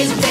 always